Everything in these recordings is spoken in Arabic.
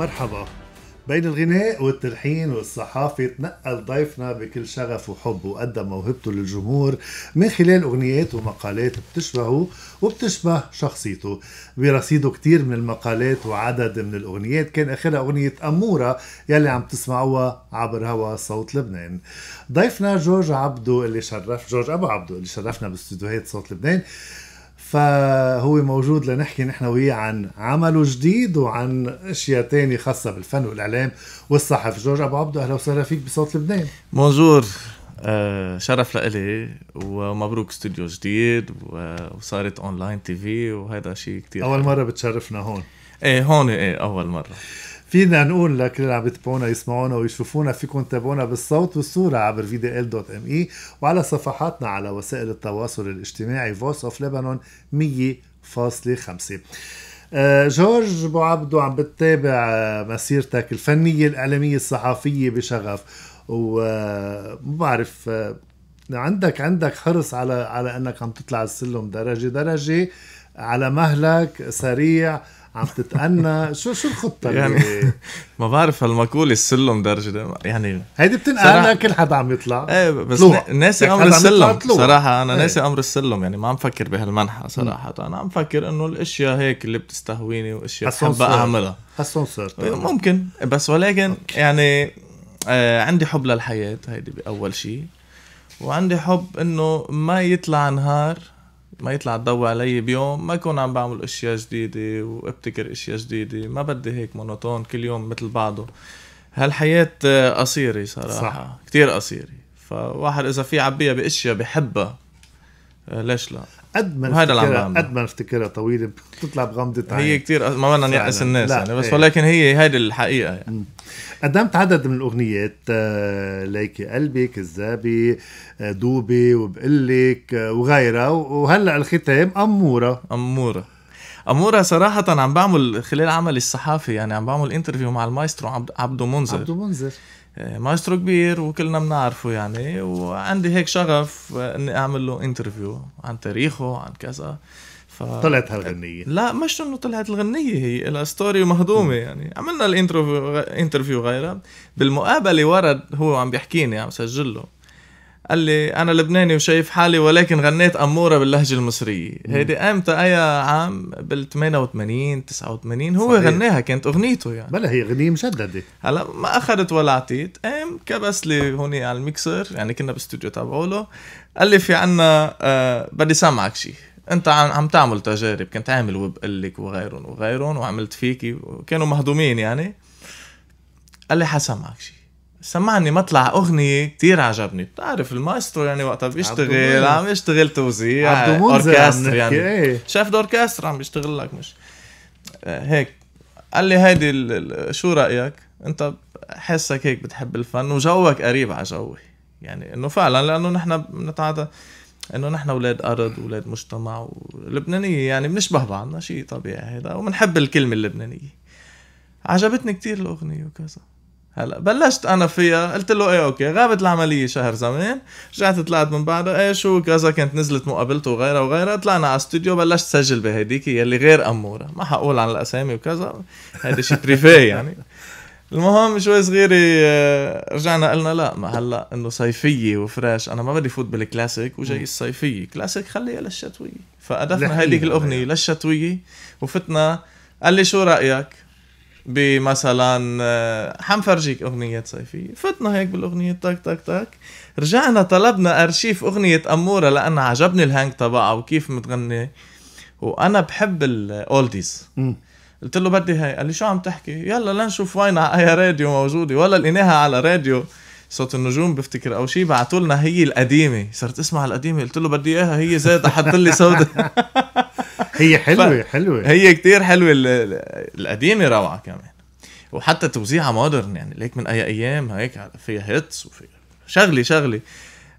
مرحبا. بين الغناء والتلحين والصحافة تنقل ضيفنا بكل شغف وحب وقدم موهبته للجمهور من خلال أغنيات ومقالات بتشبهه وبتشبه شخصيته. برصيده كتير من المقالات وعدد من الأغنيات كان آخرها أغنية أمورة يلي عم تسمعوها عبر هوا صوت لبنان. ضيفنا جورج عبدو اللي شرف جورج أبو عبدو اللي شرفنا باستديوهات صوت لبنان. فهو موجود لنحكي نحن وياه عن عمله جديد وعن أشياء تانية خاصة بالفن والإعلام والصحف. جورج أبو عبدو أهلا وسهلا فيك بصوت لبنان. bonjour آه شرف لإلي ومبروك استوديو جديد وصارت online TV وهذا شيء كتير أول مرة بتشرفنا هون. إيه هون إيه أول مرة. فينا نقول لكل اللي عم يتابعونا يسمعونا ويشوفونا فيكم تتابعونا بالصوت والصورة عبر ال dot M E وعلى صفحاتنا على وسائل التواصل الاجتماعي Voice of Lebanon 100.5 آه، جورج أبو عبدو عم بتتابع آه، مسيرتك الفنية الإعلامية الصحفية بشغف. وما بعرف آه، عندك عندك حرص على على إنك عم تطلع السلم درجة درجة على مهلك سريع. عم تتأنى. شو شو الخطة يعني ما بعرف هالمقولة السلم درجة. يعني هيدي بتنقال كل حدا عم يطلع. إيه بس ناسي أمر السلم. صراحة أنا إيه. ناسي أمر السلم. يعني ما عم فكر بهالمنحى صراحة. م. أنا عم فكر إنه الأشياء هيك اللي بتستهويني وأشياء بحب أعملها. هالسونسر ممكن. بس ولكن يعني آه عندي حب للحياة. هيدي بأول شيء. وعندي حب إنه ما يطلع نهار ما يطلع الضوء علي بيوم ما يكون عم بعمل أشياء جديدة وأبتكر أشياء جديدة ما بدي هيك monotone كل يوم مثل بعضه. هالحياة قصيرة صراحة صح. كتير قصيرة. فواحد إذا فيه يعبيها بأشياء بحبها ليش لا؟ قد ما نفتكرها قد ما نفتكرها طويلة بتطلع بغمضة عين. هي كثير ما بدنا نيأس الناس يعني بس إيه. ولكن هي هيدي الحقيقة يعني. قدمت عدد من الأغنيات آه، ليكي قلبي كذابي آه، دوبي وبقلك آه، وغيرها. وهلأ الختام أمورة. أمورة. أمورة صراحة عم بعمل خلال عملي الصحافي يعني عم بعمل interview مع المايسترو عبدو منذر. عبدو منذر. مايسترو كبير وكلنا بنعرفه يعني وعندي هيك شغف إني أعمل له interview عن تاريخه عن كذا. ف... طلعت هالغنية. لا مش إنه طلعت الغنية هي لها story ومهضومة يعني. عملنا ال interview interview غيرها. بالمقابلة ورد هو عم بيحكيني عم سجل له قال لي أنا لبناني وشايف حالي ولكن غنيت أمورة باللهجة المصرية. هيدي أمتى؟ أي عام؟ بال 88 89 هو صحيح. غناها كانت أغنيته يعني. voilà هي أغنية مجدده هلا ما أخذت ولا عطيت قام كبس لي هون على الميكسر يعني كنا باستوديو تبعوله. قال لي في عنا آه بدي سامعك شيء أنت عم, عم تعمل تجارب. كنت عامل وبقلك وغيرهم وغيرهم وعملت فيكي وكانوا مهضومين يعني. قال لي حسمعك شيء سمعني مطلع أغنية كتير عجبني. بتعرف المايسترو يعني وقتها بيشتغل عم يشتغل توزيع orchestre يعني. شاف orchestre عم يشتغل لك مش. آه، هيك. قال لي هيدي شو رأيك؟ أنت حسك هيك بتحب الفن وجوك قريب على جوي. يعني إنه فعلا لأنه نحن بنتعاطى إنه نحن أولاد أرض واولاد مجتمع ولبنانية. يعني بنشبه بعضنا شيء طبيعي هذا وبنحب الكلمة اللبنانية. عجبتني كتير الأغنية وكذا. هلا بلشت أنا فيها قلت له إيه okay غابت العملية شهر زمان رجعت طلعت من بعدها إيه شو كذا كانت نزلت مقابلته وغيرها وغيرها طلعنا على استوديو بلشت سجل بهديك يلي غير اموره ما حقول عن الأسامي وكذا هيدا شيء privé يعني. المهم شوي صغيرة آه، رجعنا قلنا لا ما هلا إنه صيفية و fresh أنا ما بدي فوت بالكلاسيك وجاي الصيفية كلاسيك خليها للشتوية. فأدفنا هيديك الأغنية للشتوية وفتنا قال لي شو رأيك؟ بمثلا آه، حنفرجيك أغنية صيفية. فتنا هيك بالأغنية تك تك تك رجعنا طلبنا أرشيف أغنية أمورة لأن عجبني ال hang تبعها وكيف متغني. وأنا بحب ال oldies. قلت له بدي هاي. قال لي شو عم تحكي؟ يلا لنشوف وين على اي راديو موجودة. ولا لقيناها على راديو. صوت النجوم بفتكر أو شيء بعثوا لنا هي القديمة. صرت أسمع القديمة. قلت له بدي إياها. هي زاد حط لي سوداء هي حلوة حلوة. هي كتير حلوة القديمة روعة كمان. وحتى توزيعها moderne يعني ليك من أي أيام هيك فيها hits وفيها شغلي شغلي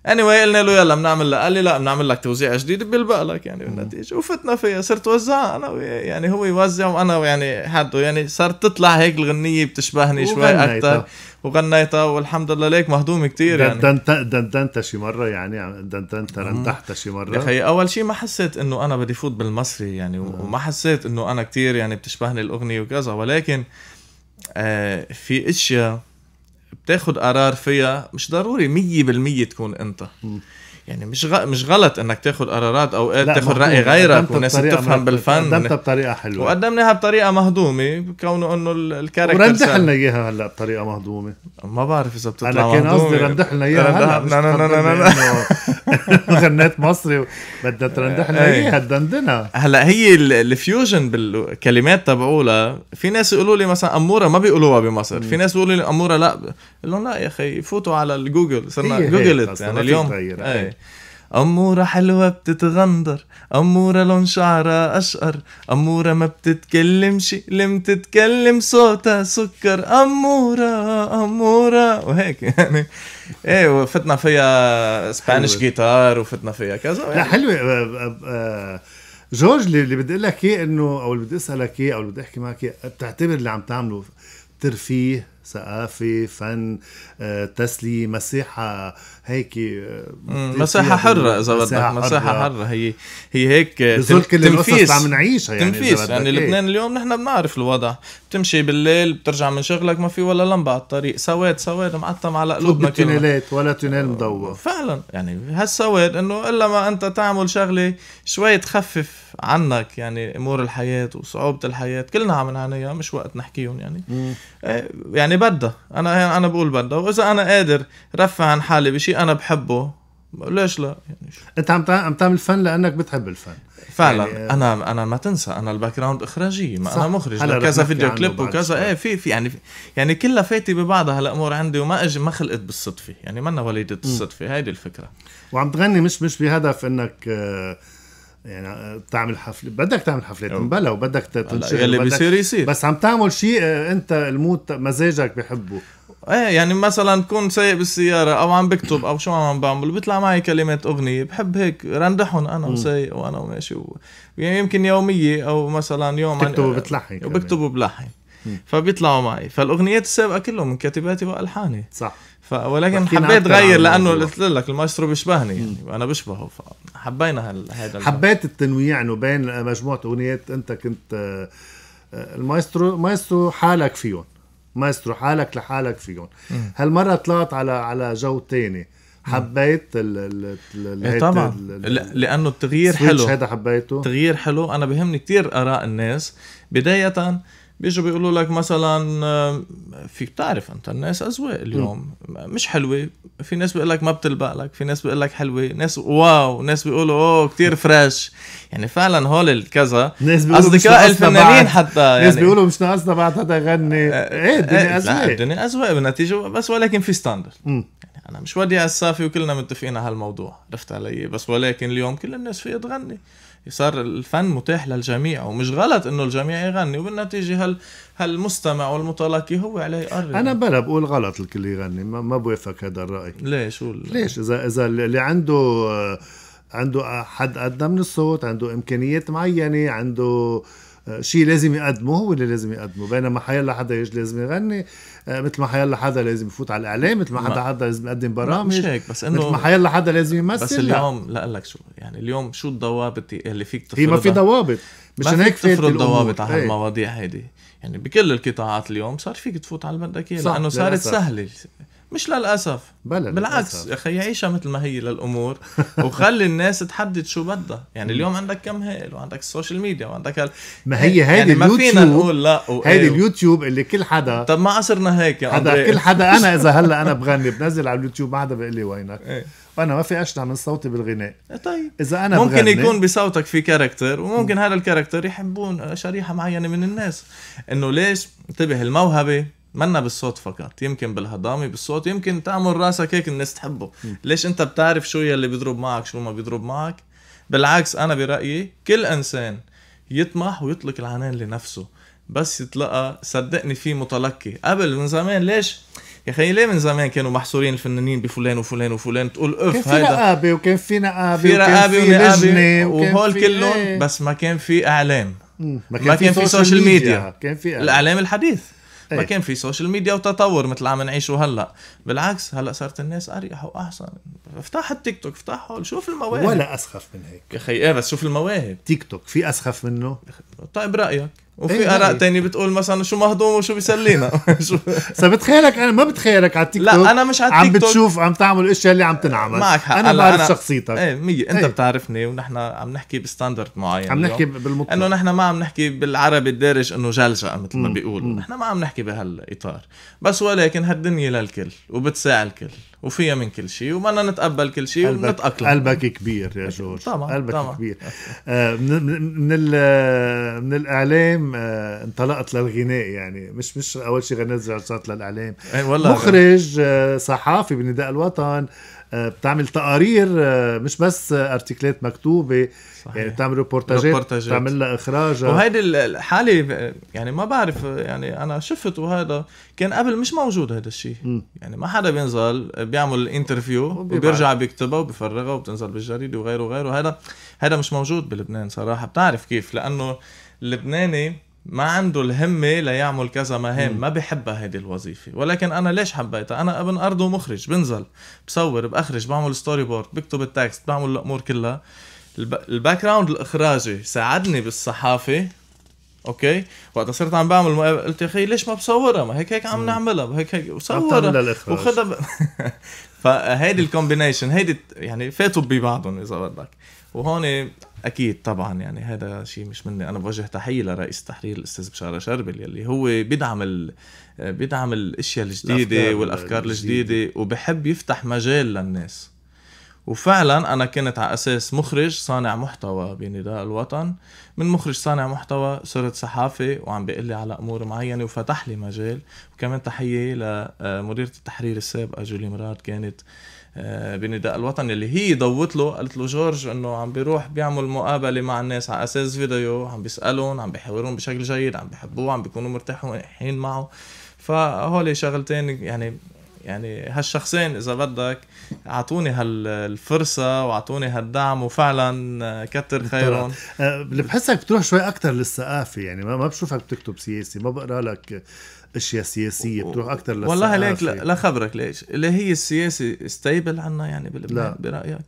اني anyway, قلنا له يلا بنعمل قال لي لا بنعمل لك توزيع جديد بيلبق لك يعني بالنتيجة. وفتنا فيها صرت وزع أنا يعني هو يوزع وأنا يعني حده يعني صارت تطلع هيك الغنية بتشبهني شوي أكثر وغنيتها والحمد لله ليك مهضوم كتير يعني. دندنت شي مرة يعني دندنت رندحت شي مرة. يا أخي أول شيء ما حسيت إنه أنا بدي فوت بالمصري يعني وما حسيت إنه أنا كتير يعني بتشبهني الأغنية وكذا. ولكن آه في إشياء بتاخد قرار فيها مش ضروري مية بالمية تكون أنت. يعني مش غ... مش غلط إنك تاخد قرارات أوقات مفهوم. رأي غيرك والناس مرتبة. بالفن قدمتها بطريقة حلوة وقدمناها بطريقة مهضومة كونه إنه ال- character ورندح سهل. لنا إياها هلأ بطريقة مهضومة ما بعرف إذا بتطلع أنا كان. قصدي رندح لنا إياها هلأ مش لا لا لا لا غنيت مصري بدها ترندح لنا إيه. اياها تدندنها هلا هي ال- fusion بالكلمات تبعولها. في ناس يقولوا لي مثلا أمورة ما بيقولوها بمصر. في ناس بيقولوا لي أمورة لا. بقول لهم لا يا أخي فوتوا على الجوجل صرنا هي جوجلت يعني اليوم تغير. إيه. أمورة حلوة بتتغندر. أمورة لون شعرها أشقر. أمورة ما بتتكلمش اللي بتتكلم صوتها سكر. أمورة أمورة. وهيك يعني. إيه وفتنا فيها سبانيش. جيتار وفتنا فيها كذا لا يعني حلوة آه، آه، آه، جورج اللي اللي بدي أقول لك إياه إنه أو اللي بدي أسألك إياه أو اللي بدي أحكي معك إياه بتعتبر اللي عم تعمله ترفيه ثقافه فن آه، تسليه مساحه هيك آه، مم، مساحة حرة إذا بدك مساحة مساحة حرة. هي هي هيك بظل كل القصص تنفيس عم نعيشها يعني تنفيس. يعني إيه. لبنان اليوم نحن بنعرف الوضع. بتمشي بالليل بترجع من شغلك ما في ولا لمبة على الطريق. سواد سواد معتم على قلوبنا كلنا. بالتونيلات ولا تونيل مضوى فعلا. يعني هالسواد إنه إلا ما أنت تعمل شغلة شوي تخفف عنك يعني أمور الحياة وصعوبة الحياة. كلنا عم نعانيها مش وقت نحكيهم يعني. إيه، يعني بدها. أنا أنا بقول بدها. وإذا أنا قادر رفع عن حالي بشيء أنا بحبه ليش لا؟ يعني شو- أنت عم عم تعمل فن لأنك بتحب الفن. فعلا. يعني- يعني أنا أنا ما تنسى. أنا ال background اخراجيه ما صح. أنا مخرج كذا video clip وكذا. إيه في في يعني يعني كلها فاتي ببعضها. هالأمور عندي وما أجي ما خلقت بالصدفة. يعني منا وليدة الصدفة. هيدي الفكرة. وعم تغني مش مش بهدف إنك آه، يعني آه، تعمل حفلة. بدك تعمل حفلات أو. مبلا وبدك تنشغل وبدك- بيصير يصير. بس عم تعمل شيء آه، انت ال mood مزاجك بحبه. إيه يعني مثلا كون سايق بالسيارة أو عم بكتب أو شو عم بعمل بيطلع معي كلمات أغنية بحب هيك رندحهم أنا وسايق وأنا وماشي و... يعني يمكن يومية أو مثلا يوم تكتب وبتلحن. وبكتب وبلحن فبيطلعوا معي. فالأغنيات السابقة كلهم من كاتباتي وألحاني. صح. ف... ولكن حبيت غير لأنه. قلت لك المايسترو بيشبهني يعني وأنا بشبهه فحبينا هال... هذا حبيت التنويع إنه بين مجموعة أغنيات أنت كنت آه، المايسترو مايسترو حالك فيهم. مايسترو حالك لحالك فيهم. هالمرة طلعت على على جو تاني. حبيت ال ال إيه طبعا. لأنه التغيير حلو. هذا حبيته. تغيير حلو. أنا بهمني كتير آراء الناس. بداية بيجوا بيقولوا لك مثلا آه، فيك تعرف أنت الناس أذواق اليوم. مش حلوة. في ناس بيقول لك ما بتلبق لك. في ناس بيقول لك حلوة. ناس واو. ناس بيقولوا أوه كتير fresh يعني فعلا هول الكذا. ناس بيقولوا أصدقاء الفنانين. حتى ناس يعني بيقولوا مش ناقصنا بعد هذا يغني. إيه الدنيا لا أزواق الدنيا أذواق بالنتيجه بس ولكن في ستاندرد. يعني أنا مش ودي على السافي وكلنا متفقين على هالموضوع. عرفت علي؟ بس ولكن اليوم كل الناس فيها تغني. صار الفن متاح للجميع ومش غلط إنه الجميع يغني وبالنتيجة هال هالمستمع والمتلقي هو عليه يقرر. أنا بلا بقول غلط الكل يغني ما, ما بوافق هذا الرأي. ليش؟ شو ليش؟ اذا إذا اللي عنده آه، عنده حد ادنى من الصوت عنده إمكانيات معينة عنده آه، شيء لازم يقدمه هو اللي لازم يقدمه بينما حيلا حدا يجي لازم يغني آه، مثل ما حيلا حدا لازم يفوت على الإعلام مثل ما حدا حدا لازم يقدم برامج مش هيك بس مثل ما انه حيلا حدا لازم يمثل بس. اليوم لا أقول لك شو يعني اليوم شو الضوابط اللي فيك هي تفرضها ما في ضوابط مش ما هيك فيك تفرض. ضوابط على إيه. هالمواضيع هيدي يعني بكل القطاعات اليوم صار فيك تفوت على اللي بدك اياه لأنه صارت. سهلة مش للأسف. بلا بالعكس للأسف. يا أخي عيشها مثل ما هي للأمور وخلي الناس تحدد شو بدها. يعني اليوم عندك كم هيل وعندك ال social media وعندك هال... ما هي هيدي يعني ما فينا اليوتيوب نقول لا هيدي و- اليوتيوب اللي كل حدا طب ما عصرنا هيك يا حدا. كل حدا أنا إذا هلأ أنا بغني بنزل على اليوتيوب ما حدا بيقول لي وينك. إيه. وأنا ما في أشنع من صوتي بالغناء. طيب. إذا أنا ممكن بغني يكون بصوتك في character وممكن هذا ال character يحبون شريحة معينة من الناس. إنه ليش؟ انتبه الموهبة منا بالصوت فقط يمكن بالهضامة بالصوت يمكن تعمل راسك هيك الناس تحبه ليش أنت بتعرف شو يلي بيضرب معك شو ما بيضرب معك بالعكس أنا برأيي كل إنسان يطمح ويطلق العنان لنفسه بس يتلقى صدقني في متلقي قبل من زمان ليش يا أخي ليه من زمان كانوا محصورين الفنانين بفلان وفلان وفلان تقول كان اف في هيدا رقابه وكان في نقابه في رقابه في ونقابه وهول في- كلهم إيه. بس ما كان في إعلام مم. ما كان في social social media. كان في إعلام. الإعلام الحديث ما إيه. كان في social media وتطور مثل عم نعيشه هلأ. بالعكس هلأ صارت الناس أريح وأحسن. افتح التيك توك افتح هول شوف المواهب. ولا أسخف من هيك. يا أخي إيه بس شوف المواهب. تيك توك في أسخف منه؟ طيب رايك وفي إيه، آراء إيه. تانية بتقول مثلا شو مهضوم وشو بيسلينا. شو- فبتخيلك أنا ما بتخيلك على التيك توك لا أنا مش على عم التيك توك بتشوف عم تعمل الاشياء اللي عم تنعمل. معك حق. أنا بعرف أنا- شخصيتك. إيه مية. أنت إيه. بتعرفني ونحن عم نحكي بستاندرد معين عم. نحكي بالمطلق. إنه نحن ما عم نحكي بالعربي الدارج إنه جلجة مثل ما. بيقولوا. نحن ما عم نحكي بهالإطار. بس ولكن هالدنيا للكل وبتساع الكل. وفيها من كل شيء وبدنا نتقبل كل شيء ونتأقلم. قلبك كبير يا جورج. طبعاً، قلبك طبعاً. كبير. آه من من من الإعلام آه انطلقت للغناء يعني. مش مش أول شيء غنيت رجعت للإعلام. إيه والله مخرج آه صحافي بنداء الوطن. بتعمل تقارير آه مش بس آه ارتكلات مكتوبة صحيح. يعني بتعمل روبورتاجات روبورتاجات. بتعمل لها إخراج وهيدي ال- الحالة يعني ما بعرف يعني أنا شفت وهذا كان قبل مش موجود هذا الشيء. يعني ما حدا بينزل بيعمل انترفيو. وبيرجع بيكتبها وبيفرغها وبتنزل بالجريدة وغيره وغيره هذا هذا مش موجود بلبنان صراحة بتعرف كيف لأنه اللبناني ما عنده الهمة ليعمل كذا مهام ما بحبها هيدي الوظيفة. ولكن أنا ليش حبيتها؟ أنا ابن أرض ومخرج بنزل بصور بأخرج بعمل storyboard بكتب ال text بعمل الأمور كلها. الب... ال background الإخراجي ساعدني بالصحافة أوكي؟ وقت صرت عم بعمل مقابل قلت يا أخي ليش ما بصورها؟ ما هيك هيك عم نعملها هيك هيك وصورها وخدها ب... فهيدي ال combination هيدي يعني فاتوا ببعضهم إذا بدك. وهون أكيد طبعا يعني هذا شيء مش مني. أنا بوجه تحية لرئيس التحرير الأستاذ بشاره شربل يلي هو بيدعم ال... بيدعم الأشياء الجديدة الأفكار والأفكار الجديدة. الجديدة وبحب يفتح مجال للناس. وفعلا أنا كنت على أساس مخرج صانع محتوى بنداء الوطن. من مخرج صانع محتوى صرت صحافي وعم بيقول لي على أمور معينة وفتح لي مجال. وكمان تحية لمديرة التحرير السابقة جولي مراد كانت بنداء الوطن اللي هي ضوت له. قالت له جورج إنه عم بيروح بيعمل مقابلة مع الناس على أساس فيديو عم بيسألهم عم بيحاورهم بشكل جيد عم بيحبوه عم بيكونوا مرتاحين معه. فهول شغلتين يعني يعني هالشخصين إذا بدك أعطوني هالفرصة وأعطوني هالدعم وفعلا آه، كتر خيرهم. آه، اللي بحسك بتروح شوي أكثر للثقافة يعني ما ما بشوفك بتكتب سياسي ما بقرأ لك أشياء سياسية بتروح أكثر للثقافه والله ليك لا لا خبرك ليش؟ اللي هي السياسة ستيبل عنا يعني بلبنان لا. برأيك.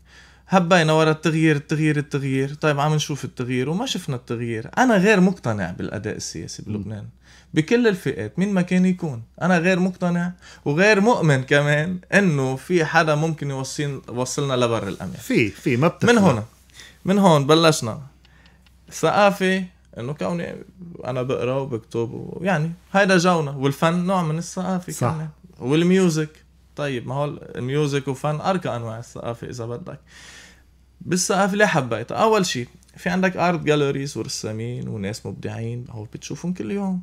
هبينا ورا التغيير التغيير التغيير. طيب عم نشوف التغيير وما شفنا التغيير. أنا غير مقتنع بالأداء السياسي بلبنان. بكل الفئات مين ما كان يكون. أنا غير مقتنع وغير مؤمن كمان إنه في حدا ممكن يوصل وصلنا لبر الامان في في ما بتخلق. من هنا من هون بلشنا. الثقافة إنه كوني أنا بقرا وبكتب ويعني هيدا جونا والفن نوع من الثقافة صح. كمان. وال music طيب ما هو ال music وفن أرقى أنواع الثقافة إذا بدك. بالثقافة ليه حبيتها؟ أول شيء في عندك art galleries ورسامين وناس مبدعين هو بتشوفهم كل يوم.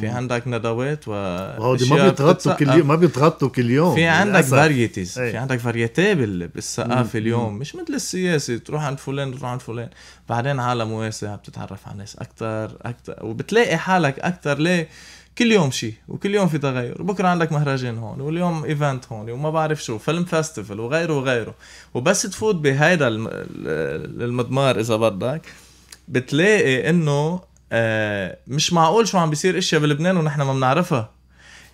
في. عندك ندوات و وهودي ما بيتغطوا كل يوم ما بيتغطوا كل يوم في عندك. varieties إيه. في عندك variety بال- بالثقافة. اليوم مش مثل السياسة تروح عند فلان تروح عند فلان بعدين عالم واسع بتتعرف على ناس أكثر أكثر وبتلاقي حالك أكثر ليه كل يوم شيء وكل يوم في تغير وبكره عندك مهرجان هون واليوم event هون وما بعرف شو film festival وغيره وغيره وبس تفوت بهيدا الم- ال- المضمار إذا بدك بتلاقي إنه مش معقول شو عم بيصير إشياء بلبنان ونحن ما بنعرفها.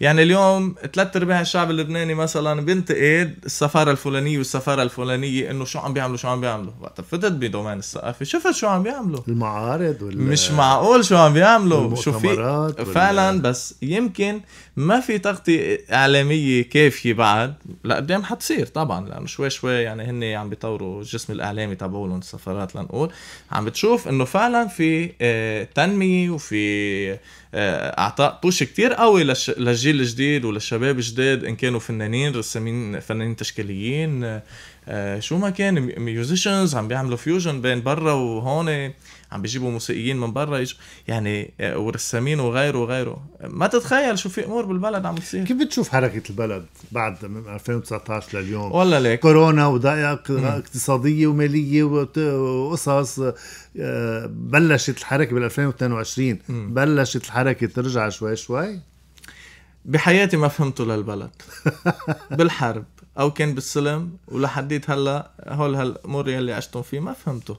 يعني اليوم ثلاث أرباع الشعب اللبناني مثلا بينتقد السفارة الفلانية والسفارة الفلانية إنه شو عم بيعملوا شو عم بيعملوا. وقت فتت بدومين الثقافه شفت شو عم بيعملوا. المعارض وال مش معقول شو عم بيعملوا. شو في؟ فعلا بس يمكن ما في تغطية إعلامية كافية بعد لقدام حتصير طبعا لأنه شوي شوي يعني هن عم بيطوروا الجسم الإعلامي تبعولهم السفارات لنقول عم بتشوف إنه فعلا في آه، تنمية وفي آه، إعطاء push كتير قوي. للجيل الجديد وللشباب الجداد إن كانوا فنانين رسامين فنانين تشكيليين آه، شو ما كان musicians عم بيعملوا fusion بين برا وهون عم بيجيبوا موسيقيين من برا يعني آه، ورسامين وغيره وغيره. ما تتخيل شو في أمور بالبلد عم بتصير. كيف بتشوف حركة البلد بعد من 2019 لليوم؟ ولا ليك. كورونا وضائقة اقتصادية ومالية وقصص آه، بلشت الحركة بال 2022 مم. بلشت الحركة ترجع شوي شوي؟ بحياتي ما فهمته للبلد. بالحرب. أو كان بالسلم ولحديت هلا هول هالأمور يلي عشتم فيه ما فهمته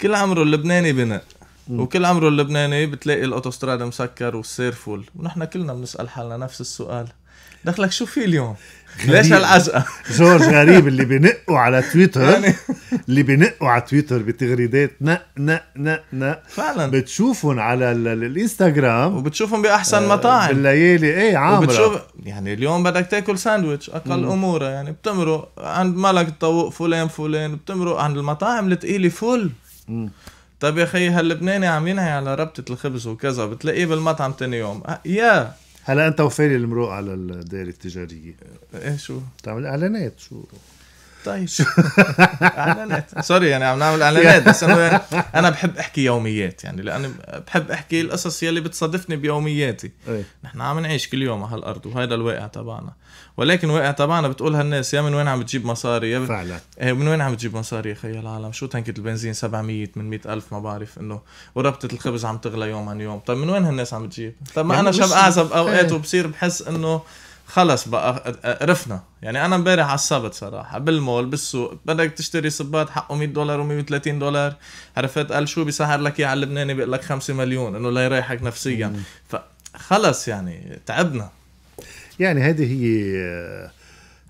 كل عمره اللبناني بناء. وكل عمره اللبناني بتلاقي الاوتوستراد مسكر والسير full ونحن كلنا بنسأل حالنا نفس السؤال دخلك شو في اليوم؟ ليش هالعجقة جورج غريب اللي بنقوا على تويتر. يعني. اللي بنقوا على تويتر بتغريدات نق نق نق نق فعلا. بتشوفهم على ال- ال- الإنستغرام. وبتشوفهم بأحسن آه، مطاعم. بالليالي. إيه عامرة. وبتشوف يعني اليوم بدك تاكل ساندويتش أقل أمورة. يعني بتمرق عند ملك الطاووق فلان فلان. بتمرق عند المطاعم الثقيله full. طيب يا خيي هاللبناني عم ينهي على ربطة الخبز وكذا. بتلاقيه بالمطعم تاني يوم. أه يا! هلا انت وفالي المروق على الدائرة التجارية. إيه شو؟ بتعمل إعلانات شو؟ طيب. إعلانات. سوري يعني عم نعمل إعلانات بس انه يعني أنا بحب أحكي يوميات يعني لأني بحب أحكي القصص يلي بتصادفني بيومياتي. إيه. نحن عم نعيش كل يوم على هالأرض وهذا الواقع تبعنا. ولكن الواقع تبعنا بتقول هالناس يا من وين عم بتجيب مصاري؟ يا ب... فعلا. إيه من وين عم بتجيب مصاري يا خي العالم؟ شو تنكة البنزين 700 من 100 ألف؟ ما بعرف إنه وربطة الخبز عم تغلى يوم عن يوم. طيب من وين هالناس عم بتجيب طيب ما يعني أنا شب أعزب أوقات إيه. وبصير بحس إنه خلص بقى قرفنا يعني أنا امبارح على السبت صراحة بالمول بالسوق بدك تشتري صباط حقه 100 دولار و130 دولار. عرفت؟ قال شو بيسهر لك إياه على اللبناني؟ بيقول لك 5 مليون إنه ليريحك نفسيا. فخلص يعني تعبنا. يعني هذه هي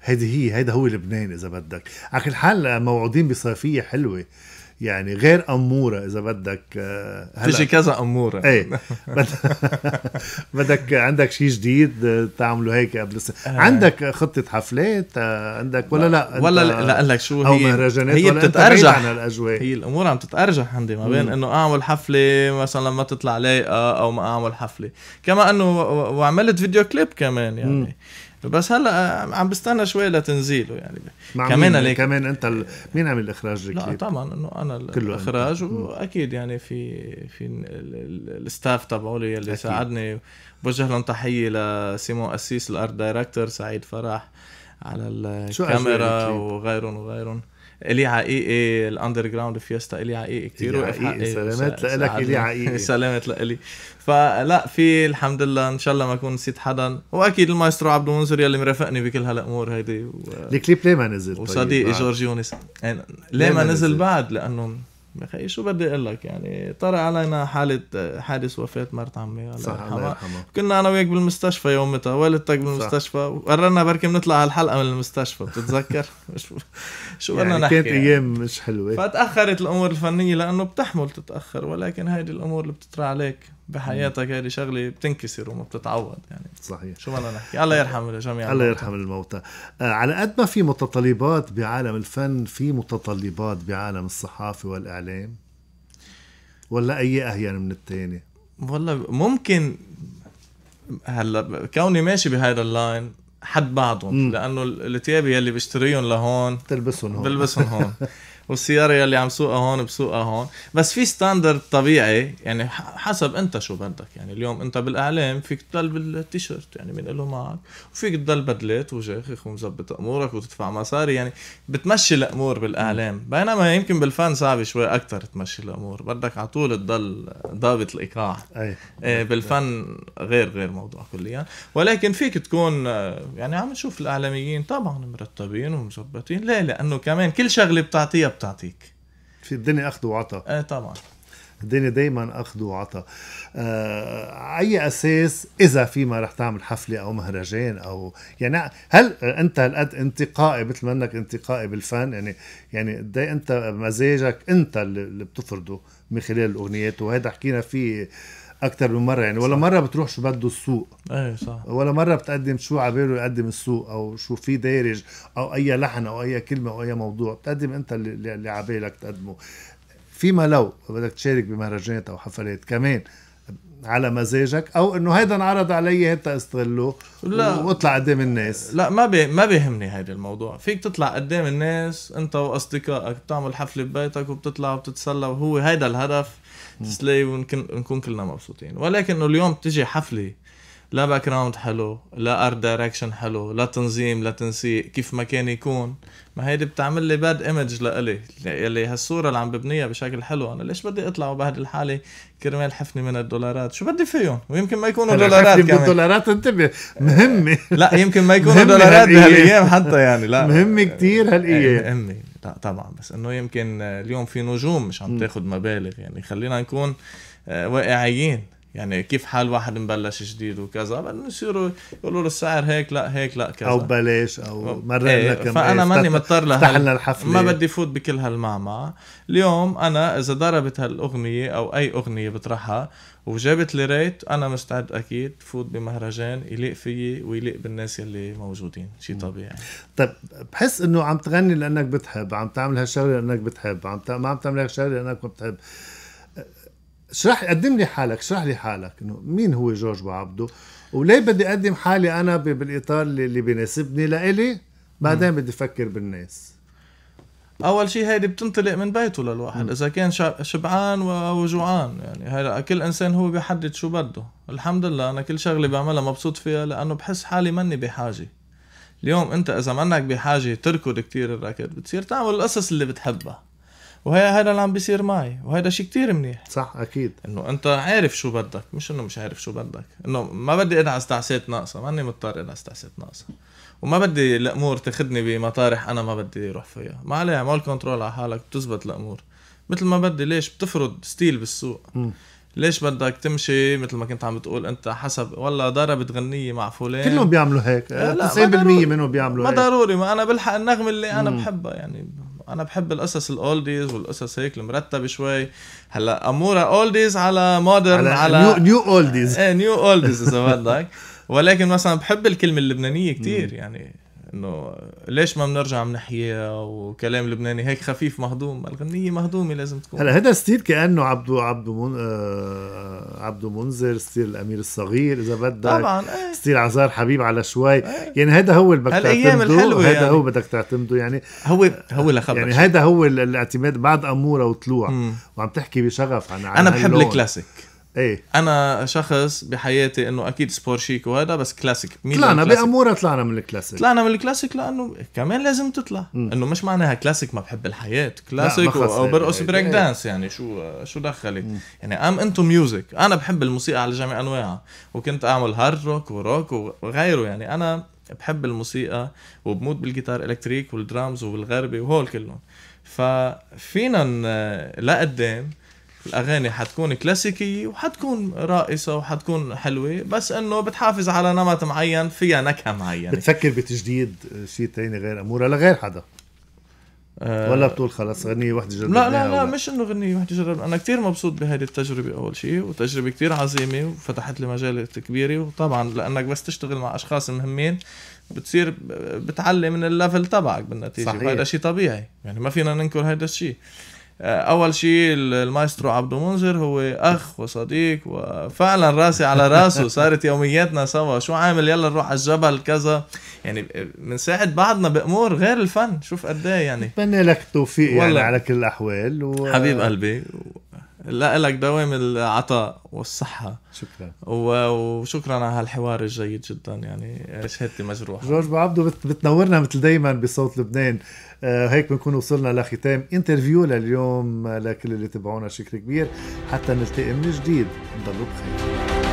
هذه هي هيدا هو لبنان إذا بدك. على كل حال موعودين بصيفية حلوة. يعني غير أمورة إذا بدك آه، هلا تجي كذا أمورة. إيه. بد- بدك عندك شيء جديد آه، تعملوا هيك قبل السنة. آه. عندك خطة حفلات؟ عندك ولا لا؟ ولا لا لك شو هي؟ مهرجانات هي بتتأرجح. عن الأجواء؟ هي الأمور عم تتأرجح عندي ما بين مم. إنه أعمل حفلة مثلا ما تطلع لايقة أو ما أعمل حفلة. كما إنه وعملت فيديو كليب كمان يعني. بس هلا عم بستنى شوي لتنزيله يعني مع كمان مين ليك- كمان انت ال... مين عمل الإخراج لا طبعا إنه أنا كله الإخراج. وأكيد يعني في في ال- ال- ال staff تبعولي اللي أكيد. ساعدني بوجه لهم تحية لسيمون أسيس ال art director سعيد فرح على الكاميرا؟ وغيرهم وغيرهم الي عقيقي ال underground فيستا الي عقيقي كثير وقف حقي سلامات ساعدني. إلي عقيقي. سلامات لإلي فلا في الحمد لله إن شاء الله ما أكون نسيت حدا وأكيد المايسترو عبد المنذر يلي مرافقني بكل هالأمور هيدي و... الكليب ليه ما نزل طيب وصديقي بعد؟ جورج يونس يعني ليه ما نزل بعد لأنه يا أخي شو بدي أقول لك؟ يعني طرأ علينا حالة حادث وفاة مرت عمي الله صح الله يرحمها. يرحمه. كنا أنا وياك بالمستشفى يومتها والدتك بالمستشفى وقررنا بركي بنطلع هالحلقة من المستشفى بتتذكر؟ شو شو بدنا يعني نحكي؟ كانت يعني. أيام مش حلوة. فتأخرت الأمور الفنية لأنه بتحمل تتأخر ولكن هيدي الأمور اللي بتطرى عليك بحياتك هيدي شغلة بتنكسر وما بتتعوض يعني. صحيح. شو بدنا نحكي؟ الله يرحم جميع الله. يرحم الموتى. آه، على قد ما في متطلبات بعالم الفن في متطلبات بعالم الصحافة والإعلام؟ ولا أي أهون من التاني؟ والله ممكن هلا كوني ماشي بهذا ال line حد بعضهم مم. لأنه ال- الثياب يلي بشتريهم لهون تلبسهم هون. بلبسهم هون. والسيارة يلي عم سوقها هون بسوقها هون. بس في standard طبيعي يعني حسب انت شو بدك. يعني اليوم انت بالإعلام فيك تضل بالتيشيرت يعني بنقله معك. وفيك تضل بدلات وجاخخ ومظبط أمورك وتدفع مصاري. يعني بتمشي الأمور بالإعلام. بينما يمكن بالفن صعب شوي أكثر تمشي الأمور. بدك على طول تضل ضابط الايقاع أي. إيه، بالفن غير غير موضوع كليا. ولكن فيك تكون يعني عم نشوف الإعلاميين طبعا مرتبين ومظبطين ليه؟ لأنه كمان كل شغلة بتعطيها بتعطيك. في الدنيا أخذ وعطا. إيه طبعا. الدنيا دايما أخذ وعطا. آه، أي أساس إذا فيما رح تعمل حفلة أو مهرجان أو يعني هل أنت هالقد انتقائي مثل ما أنك انتقائي بالفن؟ يعني يعني قد إيه أنت مزاجك أنت اللي بتفرضه من خلال الأغنيات؟ وهذا حكينا فيه أكثر من مرة يعني. ولا صح. مرة بتروح شو بده السوق. إيه صح. ولا مرة بتقدم شو عباله يقدم السوق أو شو في دارج أو أي لحن أو أي كلمة أو أي موضوع. بتقدم أنت اللي, عبالك تقدمه. فيما لو بدك تشارك بمهرجانات أو حفلات كمان على مزاجك أو إنه هيدا انعرض علي انت استغله لا. واطلع قدام الناس. لا ما بي ما بيهمني هيدا الموضوع. فيك تطلع قدام الناس أنت وأصدقائك بتعمل حفلة ببيتك وبتطلع وبتتسلى وهو هيدا الهدف. تسلي ونكون نكون كلنا مبسوطين. ولكن إنه اليوم تجي حفلة لا background حلو لا art direction حلو لا تنظيم لا تنسيق كيف ما كان يكون. ما هيدي بتعمل لي bad image لإلي. يلي هالصورة اللي عم ببنيها بشكل حلو. أنا ليش بدي اطلع وبهدل حالي كرمال حفنة من الدولارات. شو بدي فيهم؟ ويمكن ما يكونوا دولارات كمان. بالدولارات انتبه. مهمة. لا يمكن ما يكونوا دولارات. بهالأيام حتى يعني لا. هالأيام مهمة. لا طبعا بس إنه يمكن اليوم في نجوم مش عم تاخد مبالغ يعني خلينا نكون آه، واقعيين. يعني كيف حال واحد مبلش جديد وكذا بدهم يصيروا يقولوا له السعر هيك لا هيك لا كذا. أو ببلاش أو مرة إيه لك فأنا ماني مضطر لها الحفله ما بدي فوت بكل هالمعمعة. اليوم أنا إذا ضربت هالأغنية أو أي أغنية بطرحها وجابت لي ريت أنا مستعد أكيد فوت بمهرجان يليق فيي ويليق بالناس يلي موجودين. شيء طبيعي. طيب بحس إنه عم تغني لأنك بتحب عم تعمل هالشغلة لأنك بتحب عم. ما عم تعمل هالشغلة لأنك ما بتحب. اشرح قدم لي حالك اشرح لي حالك إنه مين هو جورج عبده وليه بدي أقدم حالي أنا بالإطار اللي, بيناسبني لإلي؟ بعدين بدي أفكر بالناس. أول شيء هيدي بتنطلق من بيته للواحد إذا كان شبعان و- أو جوعان يعني هلا كل إنسان هو بيحدد شو بده. الحمد لله أنا كل شغلة بعملها مبسوط فيها لأنه بحس حالي مني بحاجة. اليوم أنت إذا منك بحاجة تركض كتير الركض بتصير تعمل القصص اللي بتحبها. وهي هذا اللي عم بيصير معي وهذا شيء كتير منيح. صح أكيد. إنه أنت عارف شو بدك مش إنه مش عارف شو بدك. إنه ما بدي ادعس دعسات ناقصه ماني مضطر ادعس دعسات ناقصه وما بدي الأمور تاخذني بمطارح أنا ما بدي أروح فيها. ما عليها عمول control على حالك بتزبط الأمور. مثل ما بدي ليش؟ بتفرض style بالسوق. مم. ليش بدك تمشي مثل ما كنت عم بتقول أنت حسب والله ضربت غنية مع فلان. كلهم بيعملوا هيك. لا، لا، 90% ما ضروري. منهم بيعملوا ما هيك. ضروري ما أنا بلحق النغمة اللي أنا مم. بحبها يعني. أنا بحب القصص ال oldies والقصص هيك المرتبة شوي. هلأ اموره oldies على modern على, على, new oldies إيه new oldies إذا بدك. ولكن مثلا بحب الكلمة اللبنانية كتير يعني إنه ليش ما بنرجع بنحييها وكلام لبناني هيك خفيف مهضوم؟ الغنية مهضومة لازم تكون. هلا هذا style كأنه عبدو عبدو من آه عبدو منذر style الأمير الصغير إذا بدك. طبعا إيه. style عزار حبيب على شوي. إيه. يعني هذا هو اللي بدك تعتمده هذا يعني. هو بدك تعتمده يعني. هو هو لخبرك يعني هذا هو ال- الاعتماد بعد أمورة وطلوع. مم. وعم تحكي بشغف عن عن أنا بحب. الكلاسيك. إيه أنا شخص بحياتي إنه أكيد sport chic وهذا بس كلاسيك مين طلعنا؟ بأمورة طلعنا من الكلاسيك طلعنا من الكلاسيك لأنه كمان لازم تطلع. إنه مش معناها كلاسيك ما بحب الحياة كلاسيك خلص أو. برقص. break إيه. dance يعني شو شو دخلي يعني I'm into music أنا بحب الموسيقى على جميع أنواعها وكنت أعمل hard rock و rock وغيره يعني أنا بحب الموسيقى وبموت بال guitar electric وال drums والغربي وهول كلهم ففينا لقدام الأغاني حتكون كلاسيكية وحتكون راقصه وحتكون حلوة بس إنه بتحافظ على نمط معين فيها نكهة معينة. بتفكر بتجديد شيء تاني غير اموره لغير حدا؟ آه، ولا بتقول خلص غنية وحدة لا جربناها لا لا ولا؟ مش إنه غنية وحدة جرب. أنا كتير مبسوط بهذه التجربة أول شيء وتجربة كتير عظيمة وفتحت لي مجالات كبيرة وطبعا لأنك بس تشتغل مع أشخاص مهمين بتصير بتعلي من ال level تبعك بالنتيجة. صحيح. وهذا شيء طبيعي يعني ما فينا ننكر هذا الشيء أول شيء ال- المايسترو عبدو منذر هو أخ وصديق وفعلا راسي على راسه. صارت يومياتنا سوا. شو عامل؟ يلا نروح على الجبل كذا. يعني بنساعد بعضنا بأمور غير الفن. شوف قد إيه يعني. بتمنى لك التوفيق يعني. على كل الأحوال و... حبيب قلبي. لا لك دوام العطاء والصحة. شكرا. وشكرا على هالحوار الجيد جدا يعني شهادتي مجروحة. جورج أبو عبدو بت- بتنورنا مثل دايما بصوت لبنان. آه هيك بنكون وصلنا لختام انترفيو لليوم. آه، لكل اللي تبعونا شكر كبير. حتى نلتقي من جديد. نضلوا بخير.